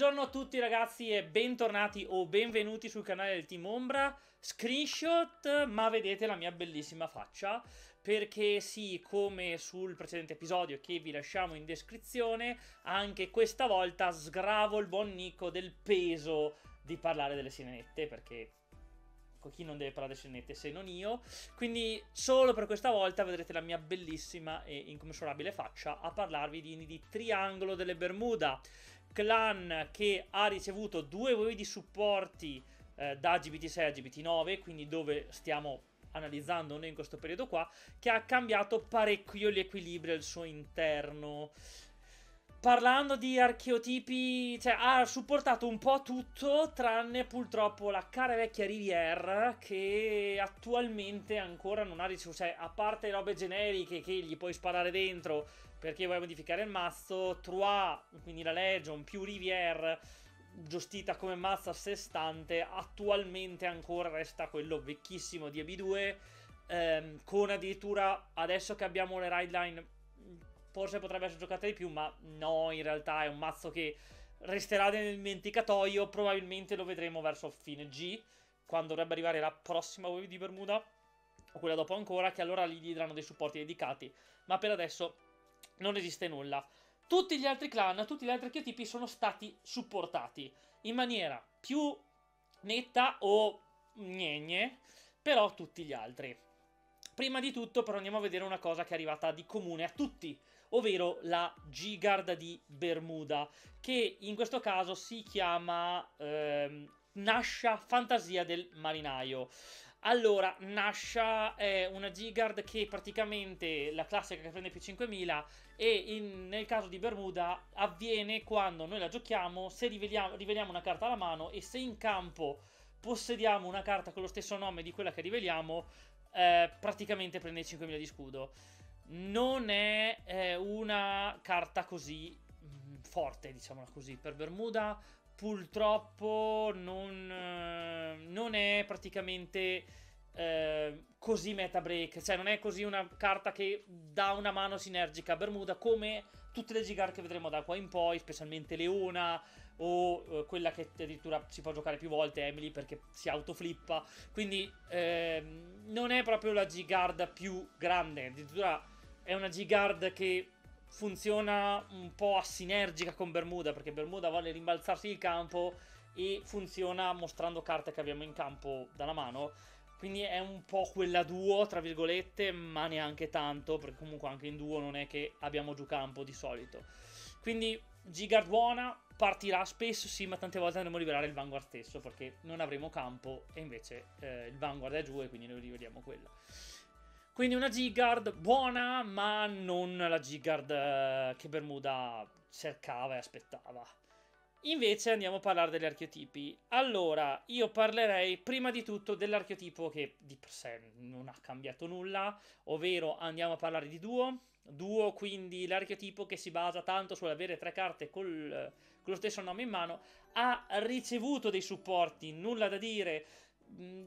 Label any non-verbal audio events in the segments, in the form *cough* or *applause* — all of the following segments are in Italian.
Buongiorno a tutti ragazzi e bentornati o benvenuti sul canale del Team Ombra. Screenshot, ma vedete la mia bellissima faccia, perché sì, come sul precedente episodio che vi lasciamo in descrizione, anche questa volta sgravo il buon Nico del peso di parlare delle sirenette, perché chi non deve parlare delle sirenette se non io. Quindi solo per questa volta vedrete la mia bellissima e incommensurabile faccia a parlarvi di, di Triangolo delle Bermuda clan che ha ricevuto due wave di supporti eh, da GBT6 a GBT9, quindi dove stiamo analizzando noi in questo periodo qua, che ha cambiato parecchio gli equilibri al suo interno. Parlando di archeotipi, cioè ha supportato un po' tutto, tranne purtroppo la cara vecchia Rivière, che attualmente ancora non ha ricevuto, cioè a parte robe generiche che gli puoi sparare dentro, perché vuoi modificare il mazzo, Trois, quindi la Legion, più Rivière, gestita come mazzo a sé stante, attualmente ancora resta quello vecchissimo di AB2, ehm, con addirittura adesso che abbiamo le ride line, forse potrebbe essere giocata di più, ma no, in realtà è un mazzo che resterà nel dimenticatoio, probabilmente lo vedremo verso fine G, quando dovrebbe arrivare la prossima wave di Bermuda, o quella dopo ancora, che allora gli daranno dei supporti dedicati, ma per adesso non esiste nulla. Tutti gli altri clan, tutti gli altri archetipi sono stati supportati in maniera più netta o gnegne, però tutti gli altri. Prima di tutto però andiamo a vedere una cosa che è arrivata di comune a tutti, ovvero la Gigard di Bermuda, che in questo caso si chiama ehm, Nascia Fantasia del Marinaio. Allora, Nasha è una Gigard che praticamente la classica che prende più 5000 e in, nel caso di Bermuda avviene quando noi la giochiamo se riveliamo, riveliamo, una carta alla mano e se in campo possediamo una carta con lo stesso nome di quella che riveliamo, eh, praticamente prende 5000 di scudo. Non è eh, una carta così mm, forte, diciamola così, per Bermuda purtroppo non, eh, non è praticamente eh, così meta break, cioè non è così una carta che dà una mano sinergica a Bermuda come tutte le Gigar che vedremo da qua in poi, specialmente Leona o eh, quella che addirittura si può giocare più volte, Emily, perché si autoflippa. Quindi eh, non è proprio la Gigard più grande, addirittura è una Gigard che funziona un po' a sinergica con Bermuda, perché Bermuda vuole rimbalzarsi il campo e funziona mostrando carte che abbiamo in campo dalla mano. Quindi è un po' quella duo, tra virgolette, ma neanche tanto, perché comunque anche in duo non è che abbiamo giù campo di solito. Quindi Gigard buona, partirà spesso, sì, ma tante volte andremo a liberare il Vanguard stesso, perché non avremo campo e invece eh, il Vanguard è giù e quindi noi rivediamo quella. Quindi una Gigard buona, ma non la Gigard eh, che Bermuda cercava e aspettava. Invece andiamo a parlare degli archetipi. Allora, io parlerei prima di tutto dell'archetipo che di per sé non ha cambiato nulla, ovvero andiamo a parlare di duo. Duo, quindi l'archetipo che si basa tanto sull'avere tre carte col, con lo stesso nome in mano, ha ricevuto dei supporti, nulla da dire,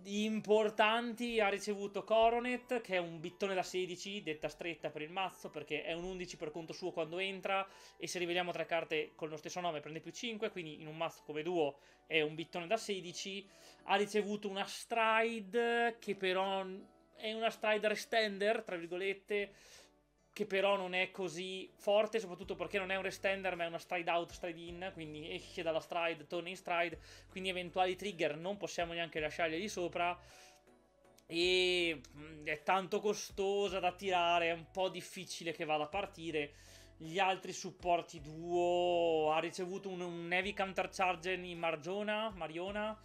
importanti ha ricevuto Coronet, che è un bittone da 16, detta stretta per il mazzo, perché è un 11 per conto suo quando entra, e se riveliamo tre carte con lo stesso nome prende più 5, quindi in un mazzo come duo è un bittone da 16. Ha ricevuto una Stride, che però è una Stride restender, tra virgolette, che però non è così forte, soprattutto perché non è un restender, ma è una stride out, stride in, quindi esce dalla stride, torna in stride, quindi eventuali trigger non possiamo neanche lasciarli di sopra. E mm, è tanto costosa da tirare, è un po' difficile che vada a partire. Gli altri supporti duo ha ricevuto un, un Heavy Counter Charger in Margiona, Mariona,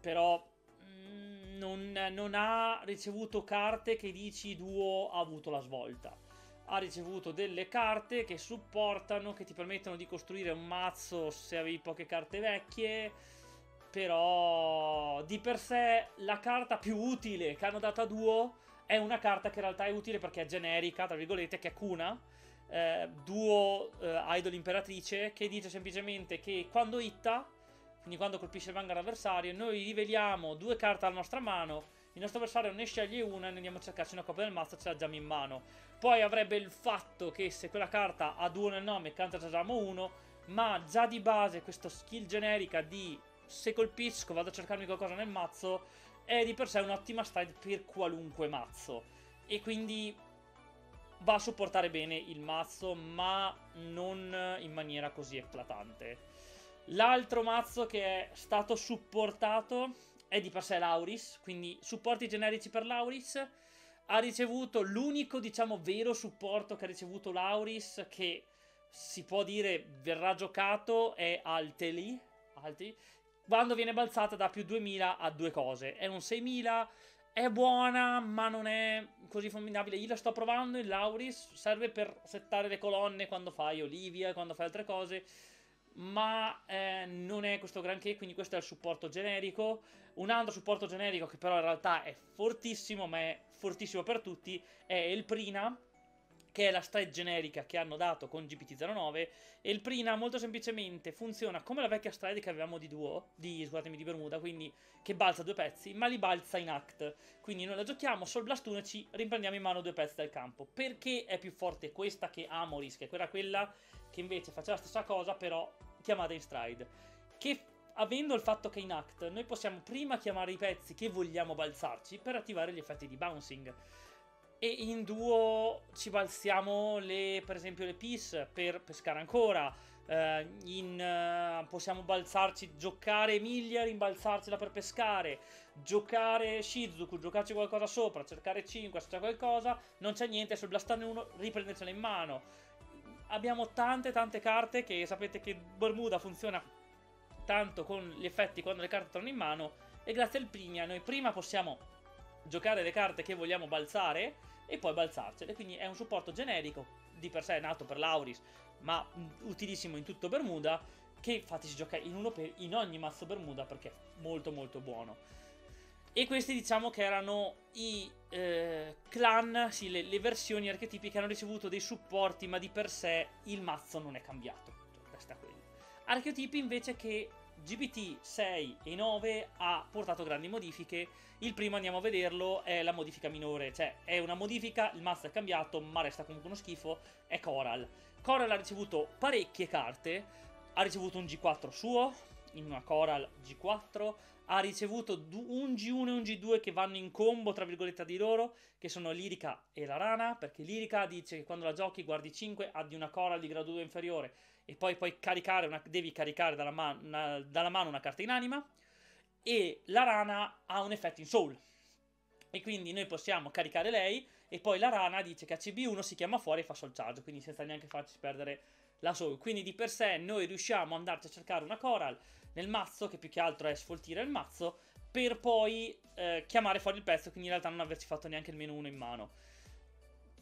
però mm, non, non ha ricevuto carte che dici duo ha avuto la svolta ha ricevuto delle carte che supportano, che ti permettono di costruire un mazzo se avevi poche carte vecchie. Però di per sé la carta più utile che hanno dato a Duo è una carta che in realtà è utile perché è generica, tra virgolette, che è Kuna. Eh, duo eh, Idol Imperatrice che dice semplicemente che quando hitta, quindi quando colpisce il vanguard avversario, noi riveliamo due carte alla nostra mano il nostro avversario ne sceglie una e ne andiamo a cercarci una copia del mazzo ce l'abbiamo in mano. Poi avrebbe il fatto che se quella carta ha due nel nome canta già uno, ma già di base questa skill generica di se colpisco vado a cercarmi qualcosa nel mazzo è di per sé un'ottima stride per qualunque mazzo e quindi va a supportare bene il mazzo ma non in maniera così eclatante. L'altro mazzo che è stato supportato è di per sé l'Auris, quindi supporti generici per l'Auris. Ha ricevuto l'unico, diciamo, vero supporto che ha ricevuto l'Auris che si può dire verrà giocato è Alteli, Alti, quando viene balzata da più 2000 a due cose. È un 6000, è buona, ma non è così formidabile. Io la sto provando, il Lauris serve per settare le colonne quando fai Olivia, quando fai altre cose, ma eh, non è questo granché, quindi questo è il supporto generico. Un altro supporto generico che però in realtà è fortissimo, ma è fortissimo per tutti, è il Prina, che è la stride generica che hanno dato con GPT-09 e il Prina molto semplicemente funziona come la vecchia stride che avevamo di Duo, di, scusatemi, di Bermuda, quindi che balza due pezzi, ma li balza in act. Quindi noi la giochiamo sul Blastone e ci riprendiamo in mano due pezzi dal campo. Perché è più forte questa che Amoris, che era quella che invece faceva la stessa cosa, però chiamata in stride. Che avendo il fatto che in act noi possiamo prima chiamare i pezzi che vogliamo balzarci per attivare gli effetti di bouncing e in duo ci balziamo le, per esempio le peace per pescare ancora. Uh, in, uh, possiamo balzarci, giocare Emilia, rimbalzarcela per pescare, giocare Shizuku, giocarci qualcosa sopra, cercare 5, se c'è qualcosa, non c'è niente, sul blastone 1 riprendercela in mano. Abbiamo tante tante carte che sapete che Bermuda funziona tanto con gli effetti quando le carte tornano in mano e grazie al Primia noi prima possiamo giocare le carte che vogliamo balzare e poi balzarcele. Quindi è un supporto generico, di per sé nato per l'Auris, ma utilissimo in tutto Bermuda, che infatti si gioca in, per, in ogni mazzo Bermuda perché è molto molto buono. E questi diciamo che erano i eh, clan, sì, le, le, versioni archetipiche che hanno ricevuto dei supporti, ma di per sé il mazzo non è cambiato. Resta quello. Archetipi invece che GPT 6 e 9 ha portato grandi modifiche. Il primo andiamo a vederlo, è la modifica minore, cioè è una modifica, il mazzo è cambiato, ma resta comunque uno schifo, è Coral. Coral ha ricevuto parecchie carte, ha ricevuto un G4 suo, in una Coral G4, ha ricevuto un G1 e un G2 che vanno in combo, tra virgolette, di loro, che sono Lirica e la Rana, perché Lirica dice che quando la giochi guardi 5, ha di una Coral di grado 2 inferiore, e poi puoi caricare una, devi caricare dalla, man, una, dalla mano una carta in anima e la rana ha un effetto in soul. E quindi noi possiamo caricare lei e poi la rana dice che a CB1 si chiama fuori e fa soul charge quindi senza neanche farci perdere la soul. Quindi di per sé noi riusciamo ad andarci a cercare una coral nel mazzo che più che altro è sfoltire il mazzo per poi eh, chiamare fuori il pezzo quindi in realtà non averci fatto neanche il meno 1 in mano.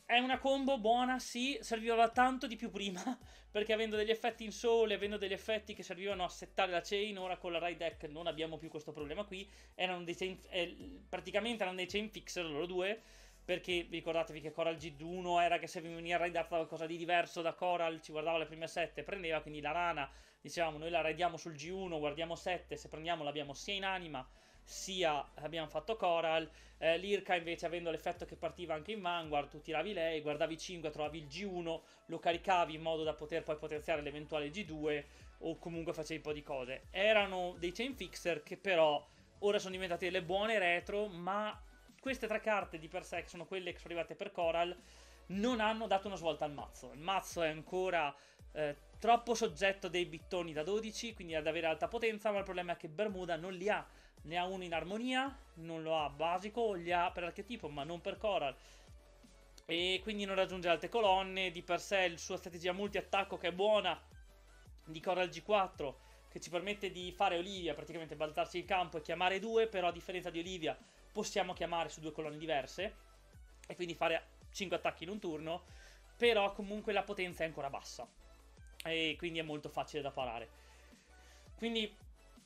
È una combo buona, sì, serviva tanto di più prima, *laughs* perché avendo degli effetti in sole, avendo degli effetti che servivano a settare la chain, ora con la Ride Deck non abbiamo più questo problema qui, erano dei chain, eh, praticamente erano dei chain fixer loro due, perché ricordatevi che Coral G1 era che se veniva raidata qualcosa di diverso da Coral, ci guardava le prime 7, prendeva, quindi la rana, dicevamo, noi la raidiamo sul G1, guardiamo 7, se prendiamo l'abbiamo sia in anima, sia abbiamo fatto Coral. Eh, L'Irka invece avendo l'effetto che partiva anche in Vanguard, tu tiravi lei, guardavi 5, trovavi il G1, lo caricavi in modo da poter poi potenziare l'eventuale G2 o comunque facevi un po' di cose. Erano dei chain fixer che però ora sono diventate delle buone retro, ma queste tre carte di per sé, che sono quelle che sono arrivate per Coral, non hanno dato una svolta al mazzo. Il mazzo è ancora eh, troppo soggetto dei bittoni da 12, quindi ad avere alta potenza, ma il problema è che Bermuda non li ha ne ha uno in armonia, non lo ha basico, li ha per archetipo, ma non per Coral. E quindi non raggiunge alte colonne. Di per sé, la sua strategia multi-attacco, che è buona, di Coral G4, che ci permette di fare Olivia, praticamente balzarci il campo e chiamare due. Però, a differenza di Olivia, possiamo chiamare su due colonne diverse. E quindi fare 5 attacchi in un turno. Però, comunque, la potenza è ancora bassa. E quindi è molto facile da parare. Quindi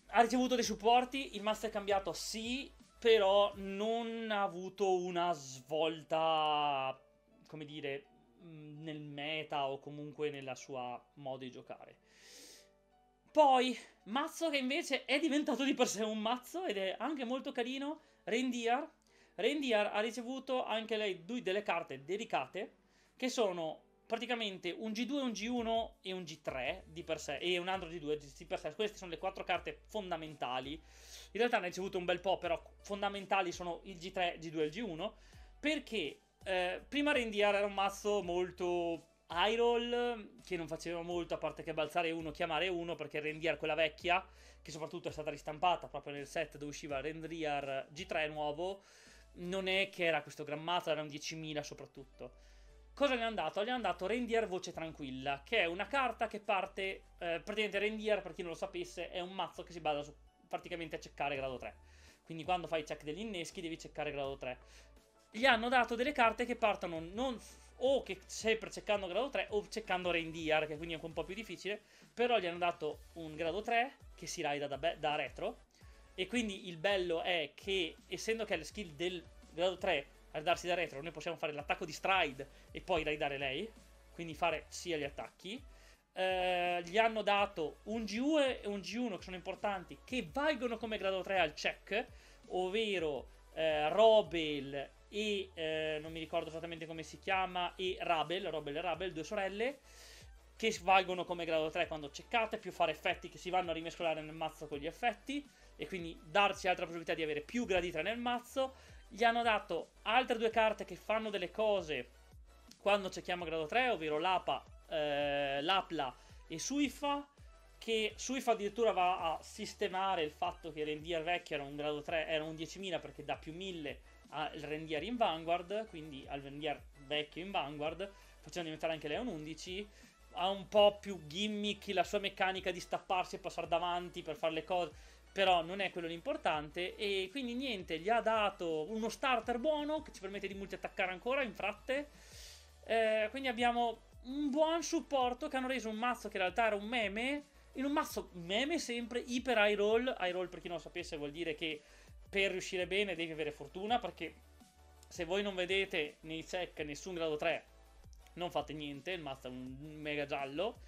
ha ricevuto dei supporti, il master è cambiato sì, però non ha avuto una svolta, come dire, mm, nel meta o comunque nella sua modo di giocare. Poi, mazzo che invece è diventato di per sé un mazzo ed è anche molto carino, Reindeer. Reindeer ha ricevuto anche lei due delle carte dedicate, che sono praticamente un G2, un G1 e un G3 di per sé, e un altro G2 di per sé. Queste sono le quattro carte fondamentali. In realtà ne ha ricevuto un bel po', però fondamentali sono il G3, G2 e il G1, perché eh, prima Rendiar era un mazzo molto high roll, che non faceva molto a parte che balzare uno, chiamare uno, perché Rendiar quella vecchia, che soprattutto è stata ristampata proprio nel set dove usciva Rendiar G3 nuovo, non è che era questo gran mazzo, era un 10.000 soprattutto. Cosa gli hanno dato? Gli hanno dato Rendier Voce Tranquilla, che è una carta che parte... Eh, praticamente Rendier, per chi non lo sapesse, è un mazzo che si basa su, praticamente a ceccare grado 3. Quindi quando fai check degli inneschi devi ceccare grado 3. Gli hanno dato delle carte che partono non o che sempre ceccando grado 3 o ceccando Reindeer, che quindi è un po' più difficile, però gli hanno dato un grado 3 che si raida da, da retro, e quindi il bello è che, essendo che è la skill del grado 3 a darsi da retro, noi possiamo fare l'attacco di stride e poi raidare lei, quindi fare sia gli attacchi. Eh, gli hanno dato un G2 e un G1 che sono importanti, che valgono come grado 3 al check, ovvero eh, Robel e eh, non mi ricordo esattamente come si chiama, e Rabel, Robel e Rabel, due sorelle, che valgono come grado 3 quando checkate, più fare effetti che si vanno a rimescolare nel mazzo con gli effetti, e quindi darci altra possibilità di avere più gradi 3 nel mazzo gli hanno dato altre due carte che fanno delle cose quando cerchiamo grado 3, ovvero l'APA, eh, l'APLA e Suifa. Che Suifa addirittura va a sistemare il fatto che Rendier vecchio era un grado 3, era un 10.000 perché dà più 1000 al Rendier in Vanguard, quindi al Rendier vecchio in Vanguard, facendo diventare anche lei un 11 ha un po' più gimmick la sua meccanica di stapparsi e passare davanti per fare le cose però non è quello l'importante e quindi niente, gli ha dato uno starter buono che ci permette di multi-attaccare ancora in fratte, eh, quindi abbiamo un buon supporto che hanno reso un mazzo che in realtà era un meme, in un mazzo meme sempre, iper high roll, high roll per chi non lo sapesse vuol dire che per riuscire bene devi avere fortuna perché se voi non vedete nei sec nessun grado 3 non fate niente, il mazzo è un mega giallo,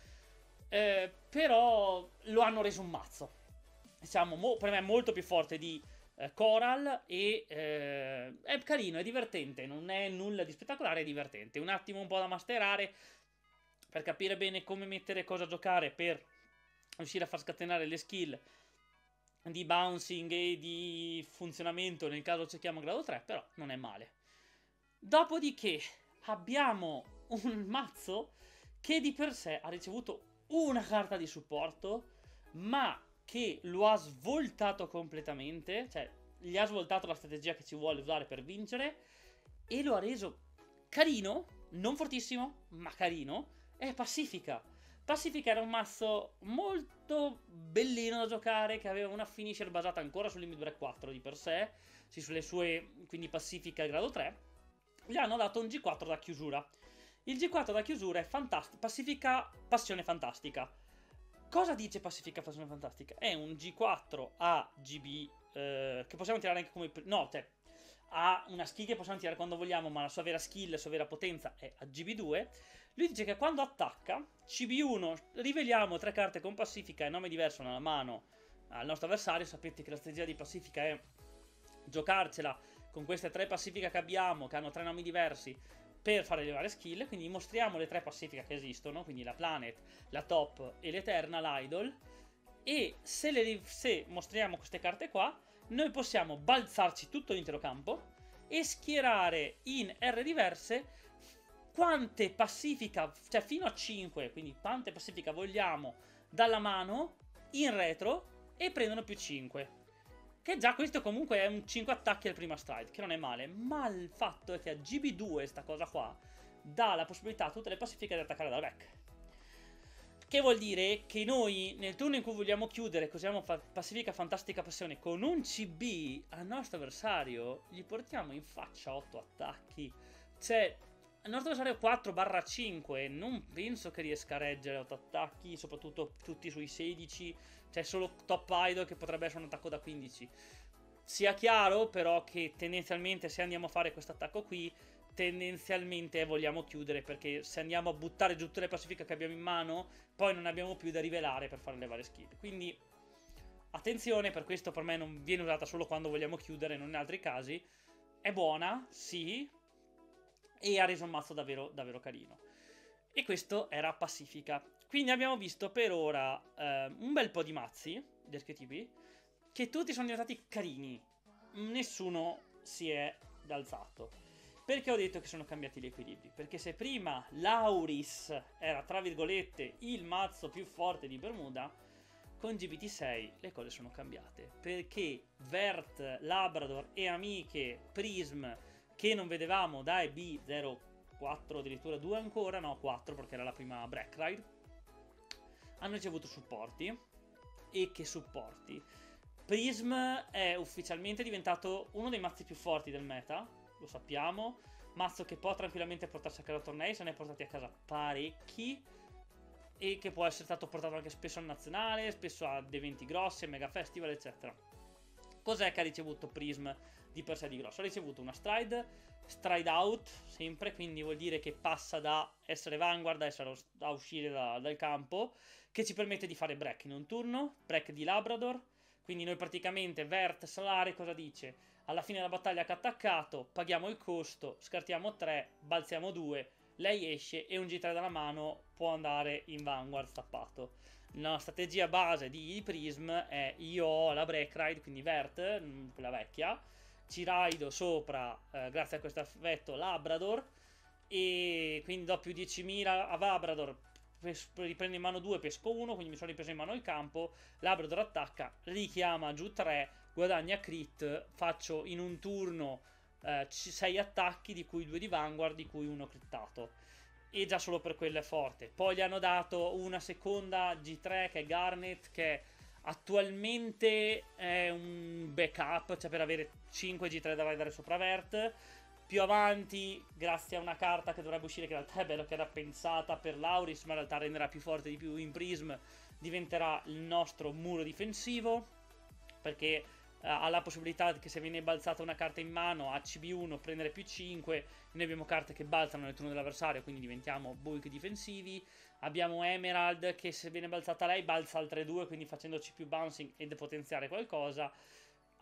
eh, però lo hanno reso un mazzo diciamo, mo- per me è molto più forte di eh, Coral e eh, è carino, è divertente, non è nulla di spettacolare, è divertente. Un attimo un po' da masterare per capire bene come mettere cosa giocare per riuscire a far scatenare le skill di bouncing e di funzionamento nel caso cerchiamo grado 3, però non è male. Dopodiché abbiamo un mazzo che di per sé ha ricevuto una carta di supporto, ma che lo ha svoltato completamente, cioè gli ha svoltato la strategia che ci vuole usare per vincere e lo ha reso carino, non fortissimo, ma carino, è Pacifica. Pacifica era un mazzo molto bellino da giocare, che aveva una finisher basata ancora sul limit break 4 di per sé, sì, sulle sue, quindi Pacifica grado 3, gli hanno dato un G4 da chiusura. Il G4 da chiusura è fantastico, Pacifica passione fantastica. Cosa dice Pacificazione Fantastica? È un G4 a GB eh, che possiamo tirare anche come... No, cioè, ha una skill che possiamo tirare quando vogliamo, ma la sua vera skill, la sua vera potenza è a GB2. Lui dice che quando attacca, CB1, riveliamo tre carte con Pacifica e nome diverso nella mano al nostro avversario. Sapete che la strategia di Pacifica è giocarcela con queste tre Pacifica che abbiamo, che hanno tre nomi diversi, per fare le varie skill, quindi mostriamo le tre pacifiche che esistono, quindi la Planet, la Top e l'Eternal Idol, e se, le, se mostriamo queste carte qua, noi possiamo balzarci tutto l'intero campo e schierare in R diverse quante pacifica, cioè fino a 5, quindi quante pacifica vogliamo dalla mano in retro e prendono più 5. Che già questo comunque è un 5 attacchi al prima stride, che non è male. Ma il fatto è che a GB2 sta cosa qua dà la possibilità a tutte le pacifiche di attaccare dal back. Che vuol dire che noi nel turno in cui vogliamo chiudere, abbiamo fa- pacifica fantastica passione, con un CB al nostro avversario gli portiamo in faccia 8 attacchi. Cioè, nostro avversario 4-5, non penso che riesca a reggere 8 attacchi, soprattutto tutti sui 16 c'è solo top idol che potrebbe essere un attacco da 15. Sia chiaro però che tendenzialmente se andiamo a fare questo attacco qui, tendenzialmente vogliamo chiudere perché se andiamo a buttare giù tutte le pacifiche che abbiamo in mano, poi non abbiamo più da rivelare per fare le varie skill. Quindi attenzione, per questo per me non viene usata solo quando vogliamo chiudere, non in altri casi. È buona, sì, e ha reso un mazzo davvero, davvero carino. E questo era Pacifica. Quindi abbiamo visto per ora eh, un bel po' di mazzi di archetipi che tutti sono diventati carini. Nessuno si è alzato. Perché ho detto che sono cambiati gli equilibri? Perché se prima l'Auris era, tra virgolette, il mazzo più forte di Bermuda, con GBT6 le cose sono cambiate. Perché Vert, Labrador e amiche Prism, che non vedevamo da EB04, addirittura 2 ancora, no 4 perché era la prima Black Ride, hanno ricevuto supporti. E che supporti? Prism è ufficialmente diventato uno dei mazzi più forti del meta, lo sappiamo. Mazzo che può tranquillamente portarsi a casa tornei, se ne è portati a casa parecchi. E che può essere stato portato anche spesso al nazionale, spesso ad eventi grossi, mega festival, eccetera. Cos'è che ha ricevuto Prism di per sé di grosso? Ha ricevuto una stride, stride out, sempre, quindi vuol dire che passa da essere vanguard a, essere, a uscire da, dal campo, che ci permette di fare break in un turno, break di Labrador, quindi noi praticamente Vert Solare cosa dice? Alla fine della battaglia che ha attaccato, paghiamo il costo, scartiamo 3, balziamo 2, lei esce e un G3 dalla mano può andare in Vanguard stappato. La strategia base di Prism è io ho la Break Ride, quindi Vert, mm, quella vecchia, ci raido sopra, eh, grazie a questo effetto, Labrador, e quindi do più 10.000 a Labrador, riprendo in mano 2, pesco 1, quindi mi sono ripreso in mano il campo, Labrador attacca, richiama giù 3, guadagna crit, faccio in un turno 6 eh, attacchi, di cui 2 di Vanguard, di cui uno crittato. E già solo per quello è forte. Poi gli hanno dato una seconda G3 che è Garnet, che attualmente è un backup, cioè per avere 5 G3 da dare sopra Vert più avanti, grazie a una carta che dovrebbe uscire, che in realtà è bello che era pensata per Lauris, ma in realtà renderà più forte di più in Prism, diventerà il nostro muro difensivo, perché ha la possibilità che se viene balzata una carta in mano a CB1 prendere più 5, noi abbiamo carte che balzano nel turno dell'avversario, quindi diventiamo bulk difensivi, abbiamo Emerald che se viene balzata lei balza altre 2, quindi facendoci più bouncing e depotenziare qualcosa,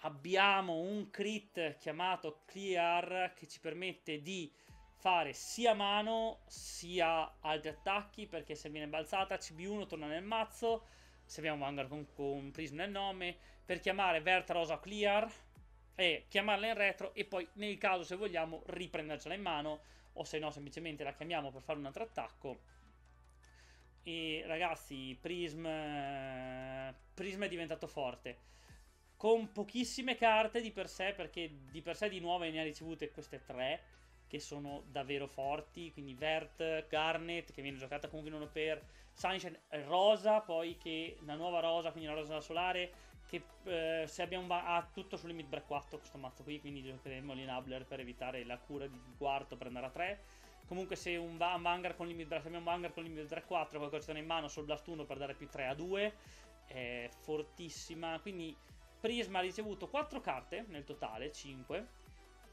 abbiamo un crit chiamato Clear che ci permette di fare sia mano sia altri attacchi perché se viene balzata CB1 torna nel mazzo. Se abbiamo Vanguard con, con Prism nel nome per chiamare Vert Rosa Clear e chiamarla in retro e poi nel caso se vogliamo riprendercela in mano o se no semplicemente la chiamiamo per fare un altro attacco. E ragazzi Prism Prism è diventato forte. Con pochissime carte di per sé, perché di per sé di nuove ne ha ricevute queste tre, che sono davvero forti, quindi Vert, Garnet, che viene giocata comunque in uno per, Sunshine, Rosa, poi che la nuova Rosa, quindi la Rosa solare, che eh, se abbiamo ha tutto su limit break 4 questo mazzo qui, quindi giocheremo l'Enabler per evitare la cura di quarto per andare a 3. Comunque se un, va- Vanguard con limit break, se abbiamo un Vanguard con limit break 4, qualcosa in mano sul Blast 1 per dare più 3 a 2, è fortissima, quindi Prisma ha ricevuto 4 carte nel totale, 5.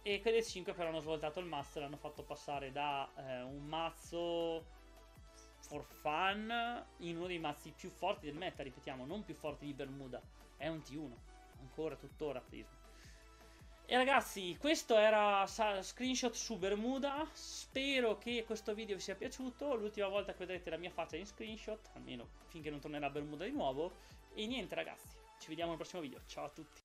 E quelle 5 però hanno svoltato il mazzo e l'hanno fatto passare da eh, un mazzo for fun in uno dei mazzi più forti del meta, ripetiamo, non più forti di Bermuda. È un T1, ancora tuttora Prisma. E ragazzi, questo era screenshot su Bermuda. Spero che questo video vi sia piaciuto. L'ultima volta che vedrete la mia faccia in screenshot, almeno finché non tornerà a Bermuda di nuovo. E niente ragazzi, ci vediamo al prossimo video. Ciao a tutti.